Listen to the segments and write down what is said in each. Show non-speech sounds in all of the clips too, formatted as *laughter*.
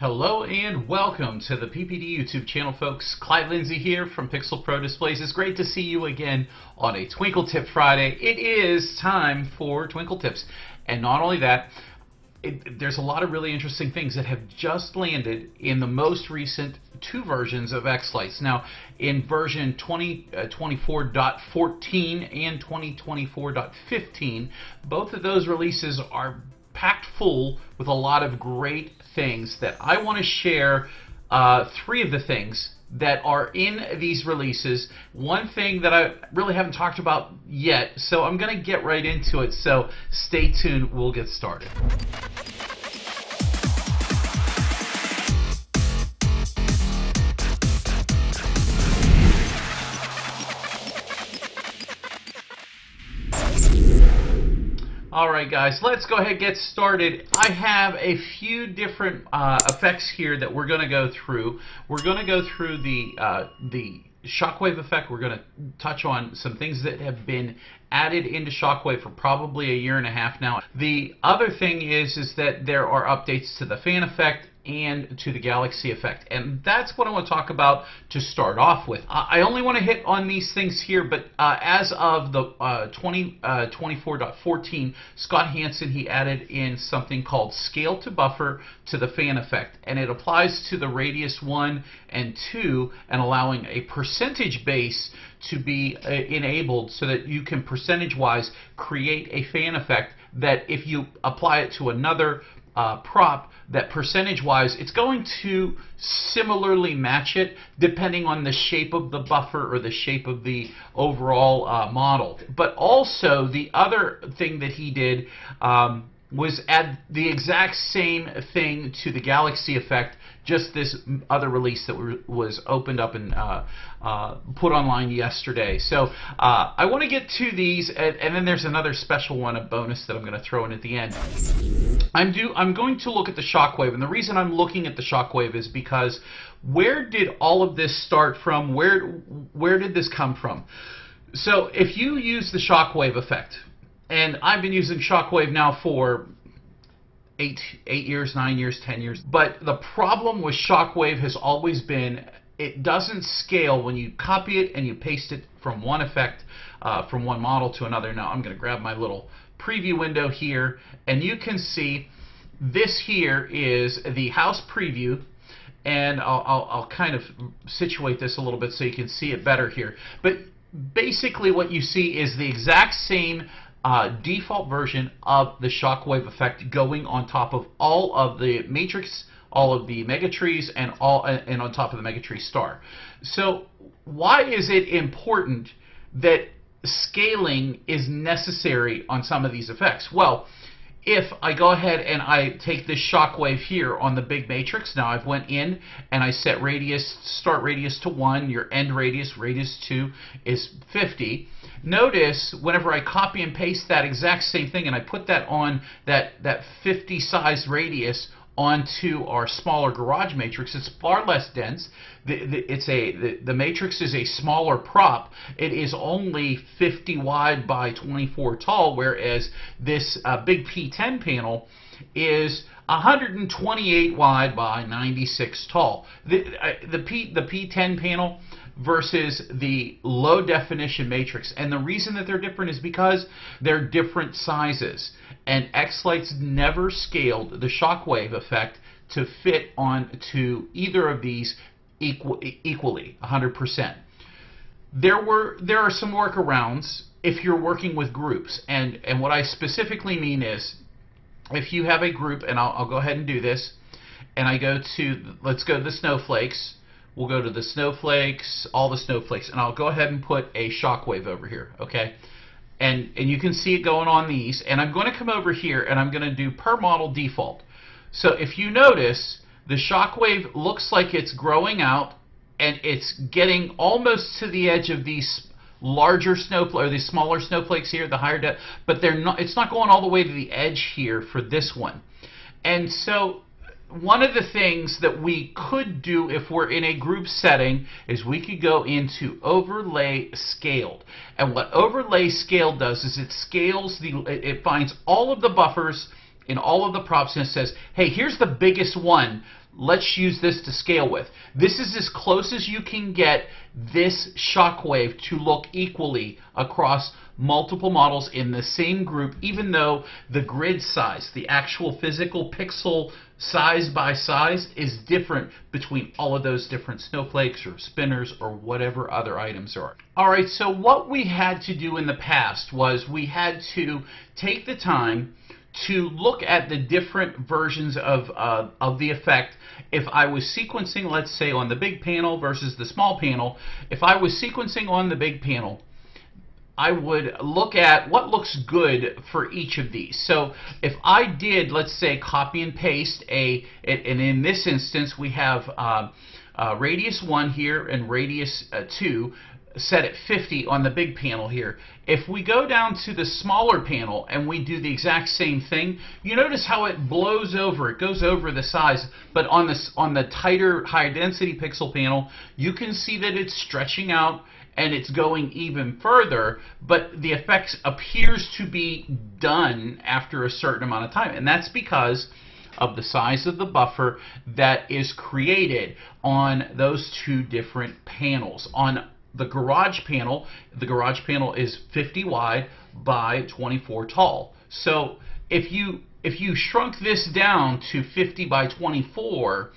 Hello and welcome to the PPD YouTube channel, folks. Clyde Lindsay here from Pixel Pro Displays. It's great to see you again on a Twinkle Tip Friday. It is time for Twinkle Tips. And not only that, it, there's a lot of really interesting things that have just landed in the most recent two versions of xLights. Now, in version 2024.14 uh, and 2024.15, both of those releases are packed full with a lot of great things that I want to share. Uh, three of the things that are in these releases. One thing that I really haven't talked about yet, so I'm going to get right into it. So stay tuned. We'll get started. Alright guys, let's go ahead and get started. I have a few different uh, effects here that we're going to go through. We're going to go through the, uh, the shockwave effect. We're going to touch on some things that have been added into shockwave for probably a year and a half now. The other thing is, is that there are updates to the fan effect and to the galaxy effect. And that's what I want to talk about to start off with. I only want to hit on these things here, but uh, as of the uh, 2024.14, uh, Scott Hansen, he added in something called scale to buffer to the fan effect. And it applies to the radius 1 and 2 and allowing a percentage base to be uh, enabled so that you can percentage wise create a fan effect that if you apply it to another uh, prop that percentage wise it's going to similarly match it depending on the shape of the buffer or the shape of the overall uh, model. But also the other thing that he did um, was add the exact same thing to the Galaxy effect, just this other release that was opened up and uh, uh, put online yesterday. So uh, I want to get to these, and, and, then there's another special one, a bonus that I'm going to throw in at the end. I'm do I'm going to look at the shockwave, and the reason I'm looking at the shockwave is because where did all of this start from? Where where did this come from? So if you use the shockwave effect, and I've been using Shockwave now for eight, eight years, nine years, ten years. But the problem with Shockwave has always been it doesn't scale when you copy it and you paste it from one effect, uh, from one model to another. Now I'm going to grab my little preview window here, and you can see this here is the house preview and I'll, I'll, I'll, kind of situate this a little bit so you can see it better here. But basically what you see is the exact same uh, default version of the shockwave effect going on top of all of the matrix, all of the megatrees, and all and on top of the megatree star. So why is it important that scaling is necessary on some of these effects? Well, if I go ahead and I take this shockwave here on the big matrix, now I've went in and I set radius, start radius to 1, your end radius, radius 2 is 50. Notice whenever I copy and paste that exact same thing and I put that on that, that 50 size radius onto our smaller garage matrix. It's far less dense. The, the, it's a the, the, matrix is a smaller prop. It is only 50 wide by 24 tall, whereas this uh, big P10 panel is 128 wide by 96 tall. The, uh, the, P, the P10 panel versus the low definition matrix. And the reason that they're different is because they're different sizes. And xLights never scaled the shockwave effect to fit onto either of these equal, equally, 100%. There were there are some workarounds if you're working with groups, and and what I specifically mean is, if you have a group, and I'll, I'll go ahead and do this, and I go to let's go to the snowflakes, We'll go to the snowflakes, all the snowflakes, and I'll go ahead and put a shockwave over here, okay? And, and you can see it going on these. And I'm going to come over here and I'm going to do per model default. So if you notice, the shockwave looks like it's growing out and it's getting almost to the edge of these larger snowflakes or these smaller snowflakes here, the higher depth, but they're not. It's not going all the way to the edge here for this one. And so one of the things that we could do if we're in a group setting is we could go into overlay scaled. And what overlay scaled does is it scales the, it finds all of the buffers in all of the props and it says, hey, here's the biggest one. Let's use this to scale with. This is as close as you can get this shockwave to look equally across multiple models in the same group, even though the grid size, the actual physical pixel size by size, is different between all of those different snowflakes or spinners or whatever other items are. All right, so what we had to do in the past was we had to take the time to look at the different versions of, uh, of the effect. If I was sequencing, let's say, on the big panel versus the small panel, if I was sequencing on the big panel, I would look at what looks good for each of these. So if I did, let's say, copy and paste a, and in this instance we have uh, uh, radius 1 here and radius uh, 2, set at 50 on the big panel here. If we go down to the smaller panel and we do the exact same thing, you notice how it blows over, it goes over the size, but on this on the tighter high density pixel panel, you can see that it's stretching out and it's going even further, but the effects appears to be done after a certain amount of time. And that's because of the size of the buffer that is created on those two different panels. On the garage panel, the garage panel is 50 wide by 24 tall. So if you if you shrunk this down to 50 by 24,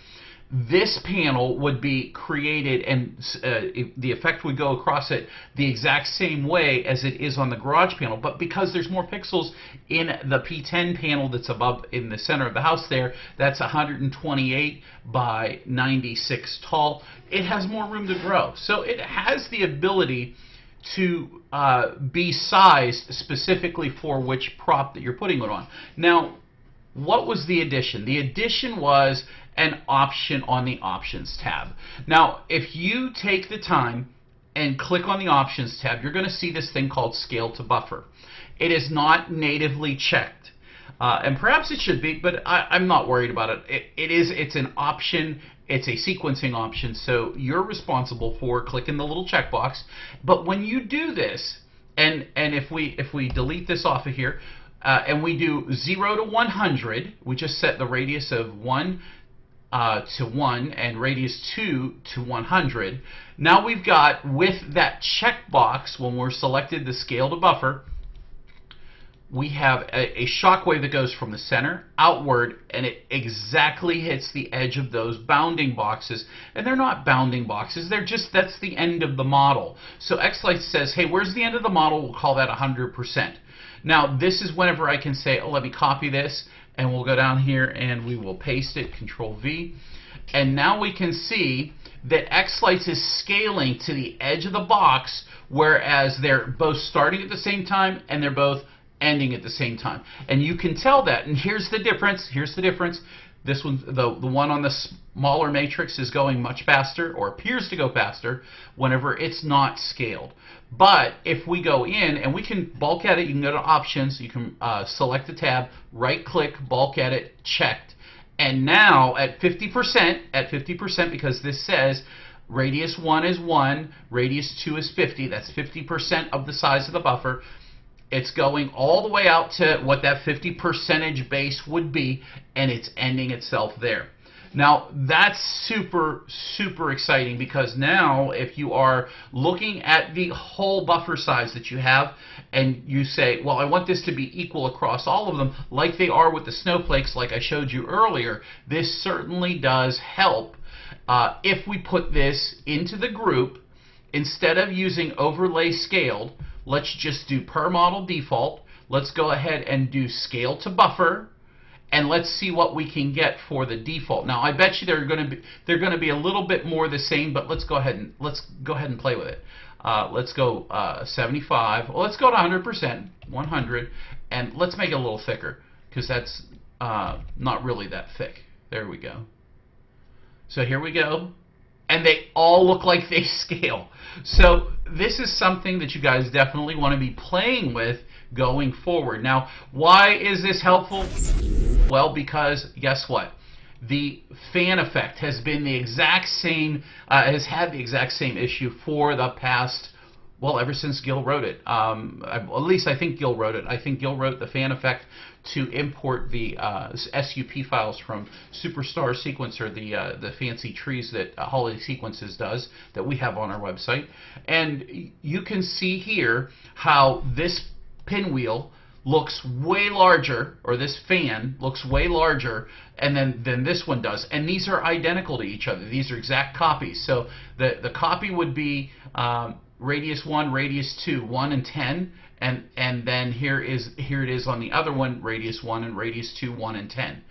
this panel would be created and uh, the effect would go across it the exact same way as it is on the garage panel. But because there's more pixels in the P10 panel that's above in the center of the house there that's 128 by 96 tall it has more room to grow. So it has the ability to uh, be sized specifically for which prop that you're putting it on. Now what was the addition? The addition was an option on the Options tab. Now, if you take the time and click on the Options tab, you're going to see this thing called Scale to Buffer. It is not natively checked. Uh, and perhaps it should be, but I, am not worried about it. it. It is. It's an option. It's a sequencing option, so you're responsible for clicking the little checkbox. But when you do this, and and if we if we delete this off of here, uh, and we do 0 to 100, we just set the radius of 1 uh, to 1 and radius 2 to 100. Now we've got, with that checkbox, when we're selected the scale to buffer, we have a, a that goes from the center outward and it exactly hits the edge of those bounding boxes. And they're not bounding boxes, they're just, that's the end of the model. So Xlight says, hey, where's the end of the model? We'll call that 100%. Now, this is whenever I can say, oh, let me copy this and we'll go down here and we will paste it, Control V. And now we can see that xLights is scaling to the edge of the box, whereas they're both starting at the same time and they're both ending at the same time. And you can tell that. And here's the difference. Here's the difference. This one, the, the one on the smaller matrix is going much faster or appears to go faster whenever it's not scaled. But if we go in and we can bulk edit, you can go to options, you can uh, select the tab, right click, bulk edit, checked. And now at 50%, at 50% because this says radius 1 is 1, radius 2 is 50, that's 50% of the size of the buffer. It's going all the way out to what that 50 percentage base would be, and it's ending itself there. Now, that's super, super exciting because now if you are looking at the whole buffer size that you have and you say, well, I want this to be equal across all of them, like they are with the snowflakes, like I showed you earlier, this certainly does help uh, if we put this into the group instead of using overlay scaled Let's just do per model default. Let's go ahead and do scale to buffer and let's see what we can get for the default. Now, I bet you they're going to be they're going to be a little bit more the same, but let's go ahead and let's go ahead and play with it. Uh, let's go uh, 75. Well, let's go to 100%, 100, and let's make it a little thicker because that's uh, not really that thick. There we go. So here we go and they all look like they *laughs* scale. So this is something that you guys definitely want to be playing with going forward. Now, why is this helpful? Well, because guess what? The fan effect has been the exact same, uh, has had the exact same issue for the past well, ever since Gil wrote it. Um, at least I think Gil wrote it. I think Gil wrote the fan effect to import the uh, SUP files from Superstar Sequencer, the uh, the fancy trees that uh, Holiday Sequences does that we have on our website. And you can see here how this pinwheel looks way larger, or this fan looks way larger, and then than this one does. And these are identical to each other. These are exact copies. So the the copy would be um, radius one, radius two, one and ten, and and then here is here it is on the other one, radius one and radius two, one and ten.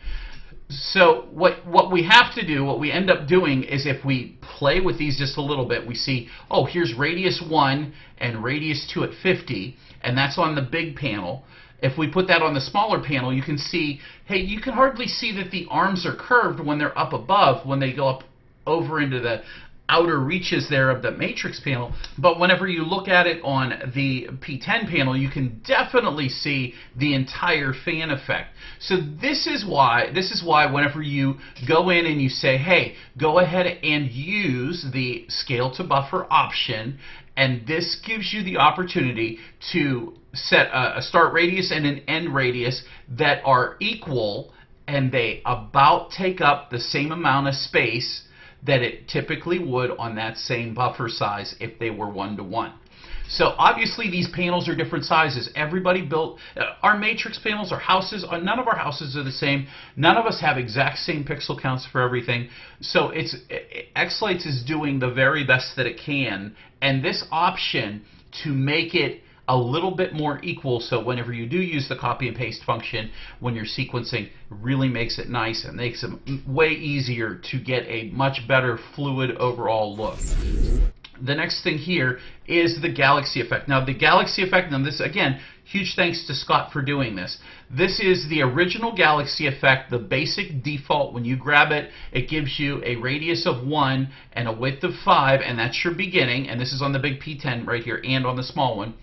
So what what we have to do, what we end up doing is if we play with these just a little bit, we see, oh, here's radius 1 and radius 2 at 50, and that's on the big panel. If we put that on the smaller panel, you can see, hey, you can hardly see that the arms are curved when they're up above, when they go up over into the outer reaches there of the matrix panel, but whenever you look at it on the P10 panel, you can definitely see the entire fan effect. So this is why this is why whenever you go in and you say, hey, go ahead and use the scale to buffer option, and this gives you the opportunity to set a, a start radius and an end radius that are equal and they about take up the same amount of space that it typically would on that same buffer size if they were one to one. So obviously these panels are different sizes. Everybody built uh, our matrix panels, our houses, uh, none of our houses are the same. None of us have exact same pixel counts for everything. So it's xLights is doing the very best that it can, and this option to make it a little bit more equal so whenever you do use the copy and paste function when you're sequencing really makes it nice and makes it way easier to get a much better fluid overall look the next thing here is the galaxy effect. Now the galaxy effect, and this again, huge thanks to Scott for doing this. This is the original galaxy effect, the basic default. When you grab it, it gives you a radius of 1 and a width of 5, and that's your beginning. And this is on the big P10 right here and on the small one.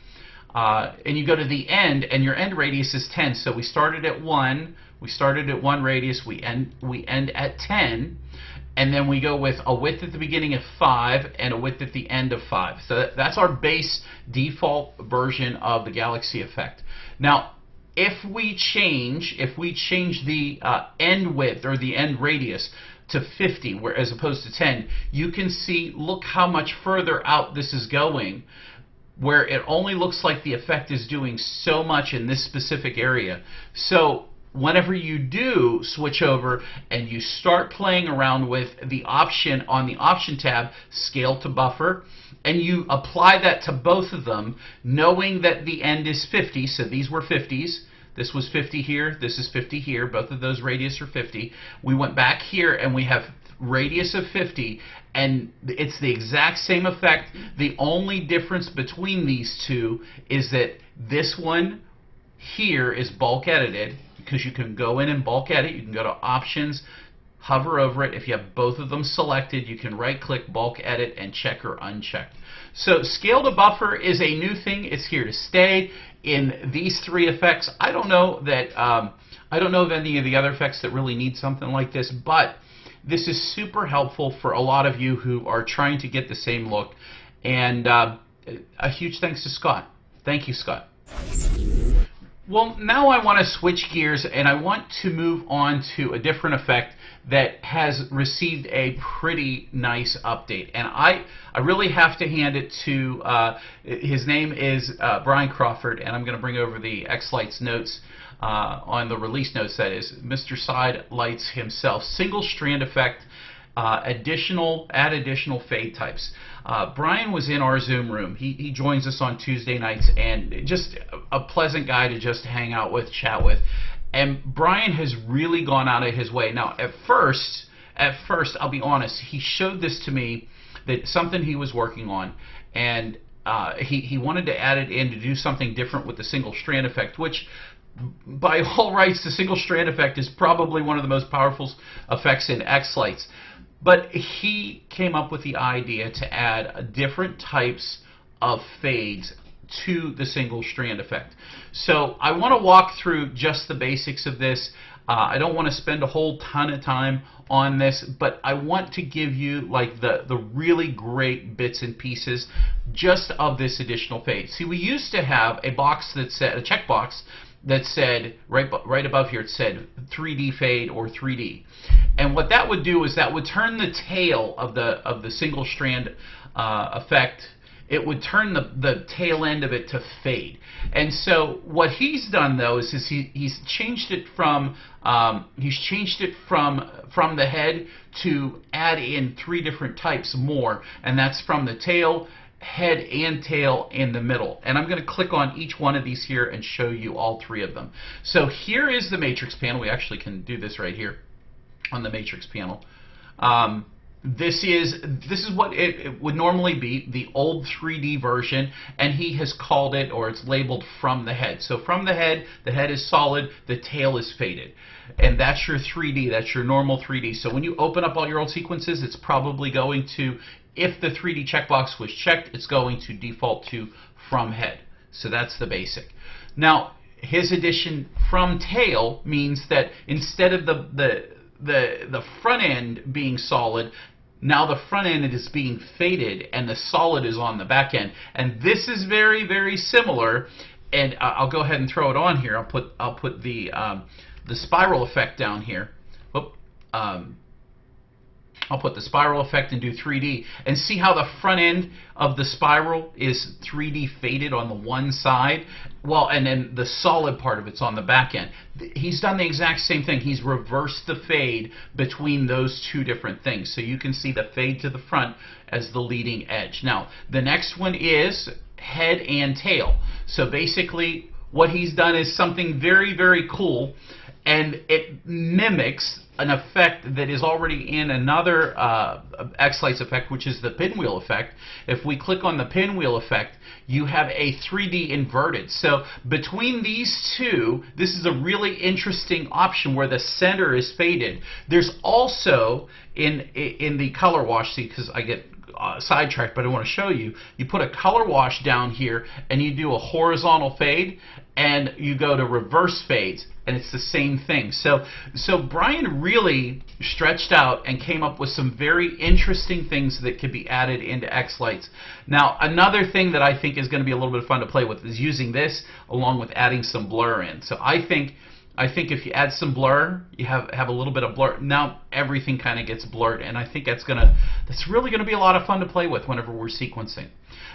Uh, and you go to the end, and your end radius is 10. So we started at 1, we started at 1 radius, we end, we end at 10, and then we go with a width at the beginning of 5 and a width at the end of 5. So that, that's our base default version of the galaxy effect. Now, if we change, if we change the uh, end width or the end radius to 50 where, as opposed to 10, you can see, look how much further out this is going where it only looks like the effect is doing so much in this specific area. So whenever you do switch over and you start playing around with the option on the option tab, scale to buffer, and you apply that to both of them, knowing that the end is 50, so these were 50s, this was 50 here, this is 50 here, both of those radius are 50. We went back here and we have radius of 50 and it's the exact same effect. The only difference between these two is that this one here is bulk edited because you can go in and bulk edit. You can go to options, hover over it. If you have both of them selected, you can right click bulk edit and check or unchecked. So scale to buffer is a new thing. It's here to stay in these three effects. I don't know that um, I don't know of any of the other effects that really need something like this, but this is super helpful for a lot of you who are trying to get the same look. And uh, a huge thanks to Scott. Thank you, Scott. Well, now I want to switch gears and I want to move on to a different effect that has received a pretty nice update. And I, I really have to hand it to, uh, his name is uh, Brian Crawford, and I'm going to bring over the xLights notes uh, on the release notes, that is, Mr. Side Lights himself. Single strand effect, uh, additional, add additional fade types. Uh, Brian was in our Zoom room. He, he joins us on Tuesday nights and just a pleasant guy to just hang out with, chat with. And Brian has really gone out of his way. Now, at first, at first, I'll be honest, he showed this to me that something he was working on, and uh, he he wanted to add it in to do something different with the single strand effect, which by *laughs* all rights, the single strand effect is probably one of the most powerful effects in xLights. But he came up with the idea to add different types of fades to the single strand effect. So I want to walk through just the basics of this. Uh, I don't want to spend a whole ton of time on this, but I want to give you like the, the really great bits and pieces just of this additional fade. See, we used to have a box that said, a checkbox that said right right above here it said 3D fade or 3D, and what that would do is that would turn the tail of the of the single strand uh, effect. It would turn the, the tail end of it to fade. And so what he's done though is, is he, he's changed it from um, he's changed it from from the head to add in three different types more, and that's from the tail head and tail in the middle. And I'm going to click on each one of these here and show you all three of them. So here is the matrix panel. We actually can do this right here on the matrix panel. Um, this is this is what it, it, would normally be the old 3D version and he has called it or it's labeled from the head. So from the head the head is solid the tail is faded. And that's your 3D that's your normal 3D so when you open up all your old sequences it's probably going to if the 3D checkbox was checked it's going to default to from head. So that's the basic. Now his addition from tail means that instead of the the the the front end being solid now the front end is being faded and the solid is on the back end. And this is very very similar. And I'll go ahead and throw it on here. I'll put I'll put the um, the spiral effect down here. Whoop, um, I'll put the spiral effect and do 3D and see how the front end of the spiral is 3D faded on the one side. Well, and then the solid part of it's on the back end. He's done the exact same thing. He's reversed the fade between those two different things. So you can see the fade to the front as the leading edge. Now, the next one is head and tail. So basically, what he's done is something very, very cool and it mimics an effect that is already in another uh, xLights effect, which is the pinwheel effect. If we click on the pinwheel effect, you have a 3D inverted. So between these two, this is a really interesting option where the center is faded. There's also in in the color wash, see, because I get uh, sidetracked, but I want to show you. You put a color wash down here, and you do a horizontal fade, and you go to reverse fades and it's the same thing. So, so Brian really stretched out and came up with some very interesting things that could be added into xLights. Now, another thing that I think is going to be a little bit fun to play with is using this along with adding some blur in. So I think I think if you add some blur, you have have a little bit of blur. Now everything kind of gets blurred, and I think that's gonna that's really gonna be a lot of fun to play with whenever we're sequencing.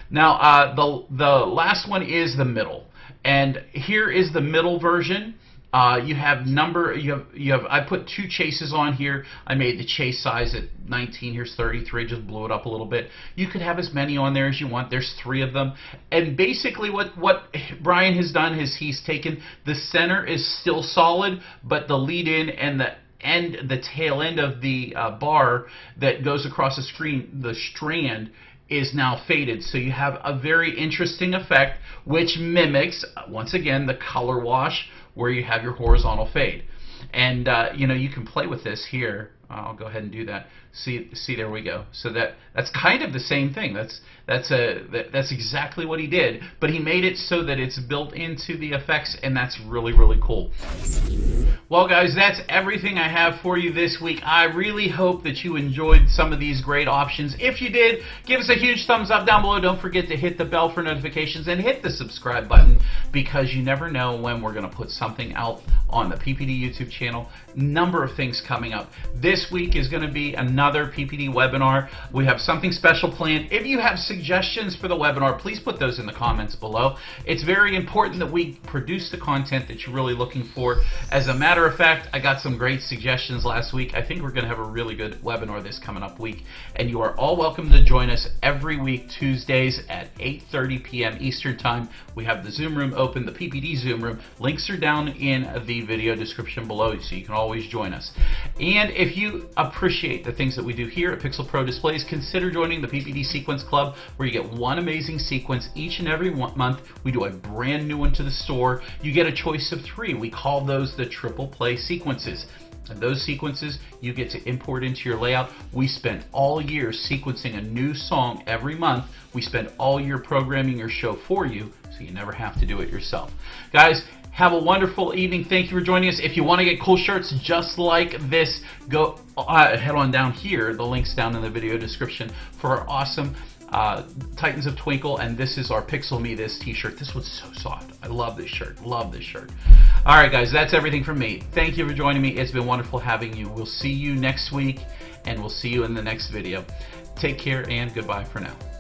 Now uh, the the last one is the middle, and here is the middle version. Uh, you have number. You have you have. I put two chases on here. I made the chase size at 19. Here's 33. Just blew it up a little bit. You could have as many on there as you want. There's three of them. And basically, what what Brian has done is he's taken the center is still solid, but the lead in and the end, the tail end of the uh, bar that goes across the screen, the strand is now faded. So you have a very interesting effect which mimics, once again, the color wash where you have your horizontal fade. And uh, you know you can play with this here. I'll go ahead and do that. See, see, there we go. So that that's kind of the same thing. That's that's a that, that's exactly what he did. But he made it so that it's built into the effects, and that's really really cool. Well, guys, that's everything I have for you this week. I really hope that you enjoyed some of these great options. If you did, give us a huge thumbs up down below. Don't forget to hit the bell for notifications and hit the subscribe button because you never know when we're going to put something out on the PPD YouTube channel. Number of things coming up. This week is going to be another PPD webinar. We have something special planned. If you have suggestions for the webinar, please put those in the comments below. It's very important that we produce the content that you're really looking for. As a matter of fact, I got some great suggestions last week. I think we're going to have a really good webinar this coming up week. And you are all welcome to join us every week, Tuesdays at 8.30 p.m. Eastern Time. We have the Zoom room open, the PPD Zoom room. Links are down in the video description below, so you can always join us. And if you appreciate the things that we do here at Pixel Pro Displays, consider joining the PPD Sequence Club, where you get one amazing sequence each and every month. We do a brand new one to the store. You get a choice of three. We call those the triple play sequences. And those sequences you get to import into your layout. We spent all year sequencing a new song every month. We spend all year programming your show for you, so you never have to do it yourself. Guys, have a wonderful evening. Thank you for joining us. If you want to get cool shirts just like this, go uh, head on down here. The link's down in the video description for our awesome uh, Titans of Twinkle, and this is our Pixel Me This t-shirt. This one's so soft. I love this shirt. Love this shirt. All right, guys, that's everything from me. Thank you for joining me. It's been wonderful having you. We'll see you next week, and we'll see you in the next video. Take care, and goodbye for now.